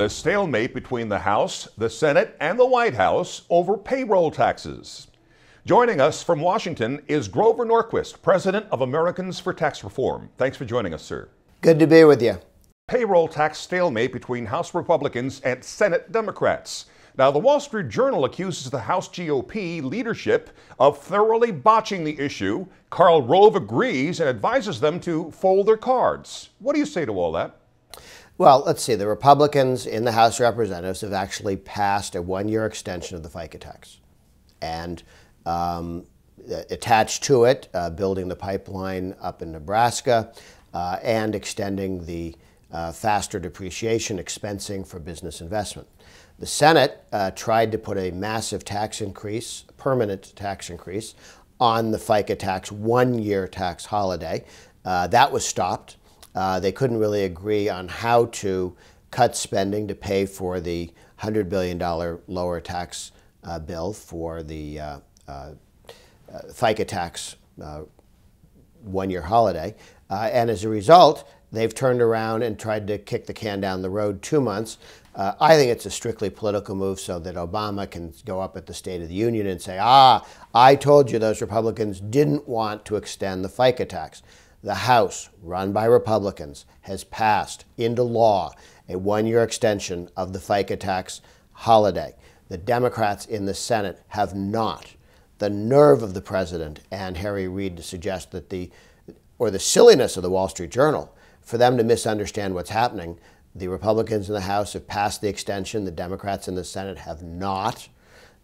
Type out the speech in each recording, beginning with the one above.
the stalemate between the House, the Senate, and the White House over payroll taxes. Joining us from Washington is Grover Norquist, President of Americans for Tax Reform. Thanks for joining us, sir. Good to be with you. Payroll tax stalemate between House Republicans and Senate Democrats. Now, the Wall Street Journal accuses the House GOP leadership of thoroughly botching the issue. Karl Rove agrees and advises them to fold their cards. What do you say to all that? Well, let's see. The Republicans in the House of Representatives have actually passed a one year extension of the FICA tax. And um, attached to it, uh, building the pipeline up in Nebraska uh, and extending the uh, faster depreciation expensing for business investment. The Senate uh, tried to put a massive tax increase, permanent tax increase, on the FICA tax one year tax holiday. Uh, that was stopped. Uh, they couldn't really agree on how to cut spending to pay for the $100 billion lower tax uh, bill for the uh, uh, FICA tax one year holiday. and as a result, they've turned around and tried to kick the can down the road two months. Uh, I think it's a strictly political move so that Obama can go up at the State of the Union and say, ah, I told you those Republicans didn't want to extend the FICA tax. The House, run by Republicans, has passed into law a one year extension of the FICA tax holiday. The Democrats in the Senate have not. The nerve of the president and Harry Reid to suggest that the, or the silliness of the Wall Street Journal, for them to misunderstand what's happening. The Republicans in the House have passed the extension, the Democrats in the Senate have not.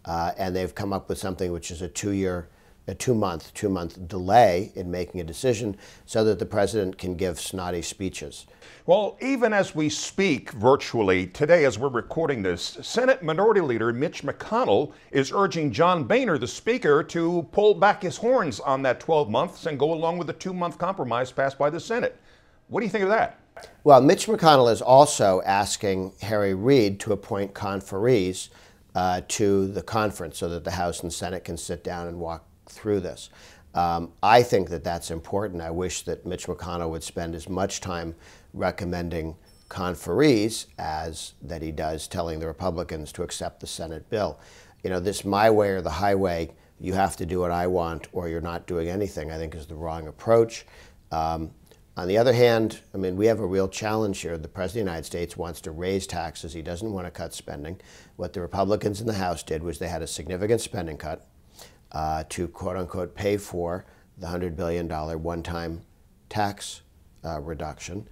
Uh, and they've come up with something which is a two year a two month, two month delay in making a decision so that the president can give snotty speeches. Well, even as we speak virtually today, as we're recording this, Senate Minority Leader Mitch McConnell is urging John Boehner, the Speaker, to pull back his horns on that 12 months and go along with the two month compromise passed by the Senate. What do you think of that? Well, Mitch McConnell is also asking Harry Reid to appoint conferees uh, to the conference so that the House and Senate can sit down and walk through this. Um, I think that that's important. I wish that Mitch McConnell would spend as much time recommending conferees as that he does telling the Republicans to accept the Senate bill. You know, this my way or the highway, you have to do what I want or you're not doing anything, I think is the wrong approach. Um, on the other hand, I mean, we have a real challenge here. The President of the United States wants to raise taxes. He doesn't want to cut spending. What the Republicans in the House did was they had a significant spending cut uh, to quote unquote pay for the $100 billion one time tax uh, reduction.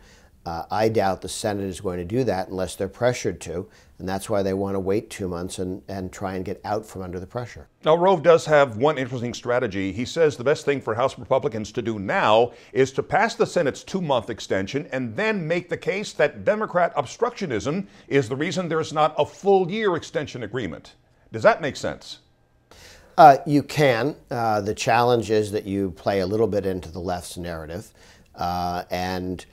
Uh, I doubt the Senate is going to do that unless they're pressured to, and that's why they want to wait two months and, and try and get out from under the pressure. Now, Rove does have one interesting strategy. He says the best thing for House Republicans to do now is to pass the Senate's two month extension and then make the case that Democrat obstructionism is the reason there's not a full year extension agreement. Does that make sense? Uh, you can. Uh, the challenge is that you play a little bit into the left's narrative. Uh, and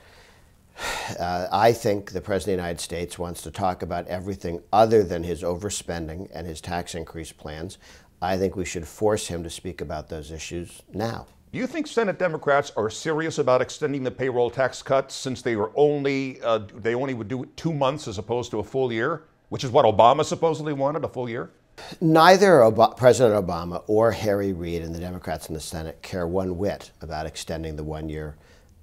uh, I think the President of the United States wants to talk about everything other than his overspending and his tax increase plans. I think we should force him to speak about those issues now. Do you think Senate Democrats are serious about extending the payroll tax cuts since they were only uh, they only would do two months as opposed to a full year, which is what Obama supposedly wanted, a full year? Neither Ob President Obama or Harry Reid and the Democrats in the Senate care one whit about extending the one year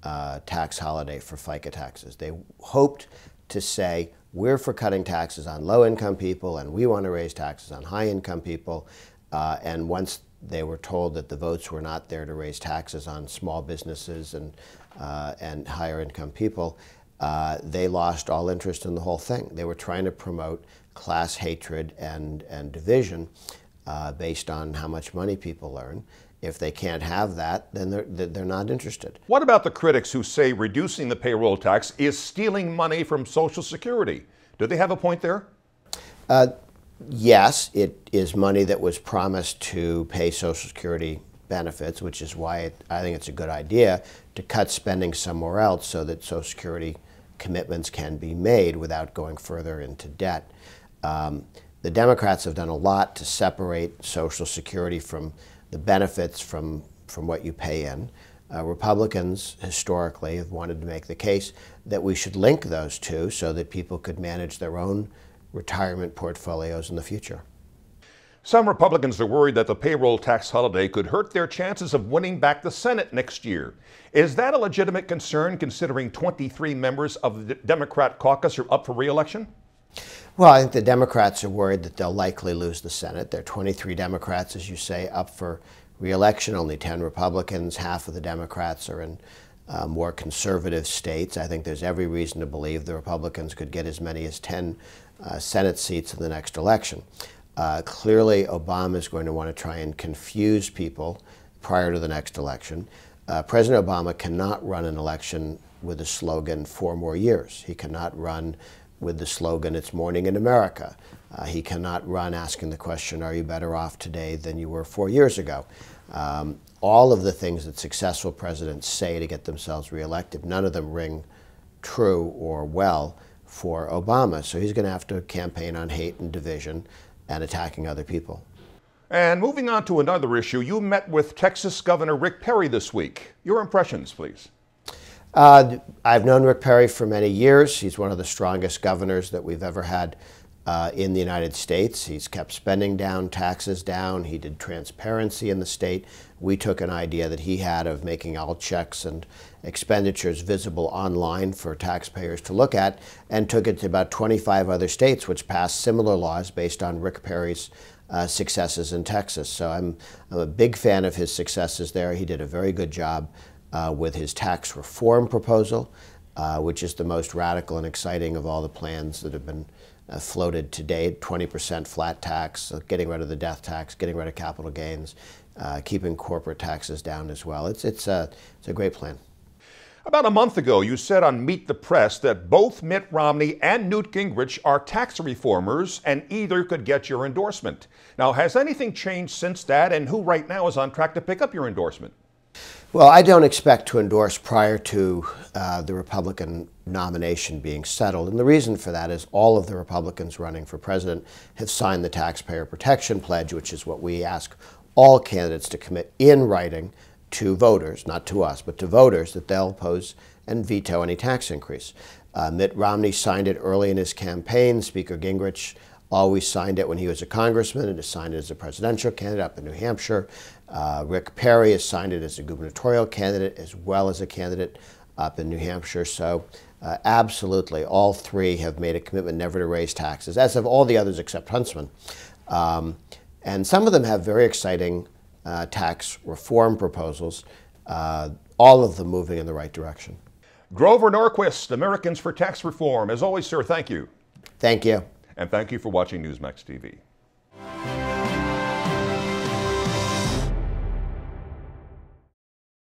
uh, tax holiday for FICA taxes. They hoped to say, we're for cutting taxes on low income people and we want to raise taxes on high income people. Uh, and once they were told that the votes were not there to raise taxes on small businesses and, uh, and higher income people, uh, they lost all interest in the whole thing. They were trying to promote class hatred and, and division uh, based on how much money people earn. If they can't have that, then they're, they're not interested. What about the critics who say reducing the payroll tax is stealing money from Social Security? Do they have a point there? Uh, yes, it is money that was promised to pay Social Security benefits, which is why it, I think it's a good idea to cut spending somewhere else so that Social Security commitments can be made without going further into debt. Um, the Democrats have done a lot to separate Social Security from the benefits from, from what you pay in. Uh, Republicans historically have wanted to make the case that we should link those two so that people could manage their own retirement portfolios in the future. Some Republicans are worried that the payroll tax holiday could hurt their chances of winning back the Senate next year. Is that a legitimate concern considering 23 members of the Democrat caucus are up for reelection? Well, I think the Democrats are worried that they'll likely lose the Senate. There are 23 Democrats, as you say, up for reelection, only 10 Republicans. Half of the Democrats are in uh, more conservative states. I think there's every reason to believe the Republicans could get as many as 10 uh, Senate seats in the next election. Uh, clearly, Obama is going to want to try and confuse people prior to the next election. Uh, President Obama cannot run an election with the slogan four more years. He cannot run with the slogan It's Morning in America. Uh, he cannot run asking the question, Are you better off today than you were four years ago? Um, all of the things that successful presidents say to get themselves reelected, none of them ring true or well for Obama. So he's going to have to campaign on hate and division and attacking other people. And moving on to another issue, you met with Texas Governor Rick Perry this week. Your impressions, please. Uh, I've known Rick Perry for many years. He's one of the strongest governors that we've ever had uh, in the United States. He's kept spending down, taxes down. He did transparency in the state. We took an idea that he had of making all checks and expenditures visible online for taxpayers to look at and took it to about 25 other states which passed similar laws based on Rick Perry's uh, successes in Texas. So I'm, I'm a big fan of his successes there. He did a very good job uh, with his tax reform proposal, uh, which is the most radical and exciting of all the plans that have been uh, floated to date 20% flat tax, getting rid of the death tax, getting rid of capital gains, uh, keeping corporate taxes down as well. It's, it's, a, it's a great plan. About a month ago, you said on Meet the Press that both Mitt Romney and Newt Gingrich are tax reformers and either could get your endorsement. Now, has anything changed since that, and who right now is on track to pick up your endorsement? Well, I don't expect to endorse prior to uh, the Republican nomination being settled. And the reason for that is all of the Republicans running for president have signed the Taxpayer Protection Pledge, which is what we ask all candidates to commit in writing to voters, not to us, but to voters, that they'll oppose and veto any tax increase. Uh, Mitt Romney signed it early in his campaign. Speaker Gingrich always signed it when he was a congressman and has signed it as a presidential candidate up in New Hampshire. Uh, Rick Perry has signed it as a gubernatorial candidate as well as a candidate up in New Hampshire. So uh, absolutely, all three have made a commitment never to raise taxes, as have all the others except Huntsman. Um, and some of them have very exciting uh, tax reform proposals, uh, all of them moving in the right direction. Grover Norquist, Americans for Tax Reform. As always, sir, thank you. Thank you and thank you for watching Newsmax TV.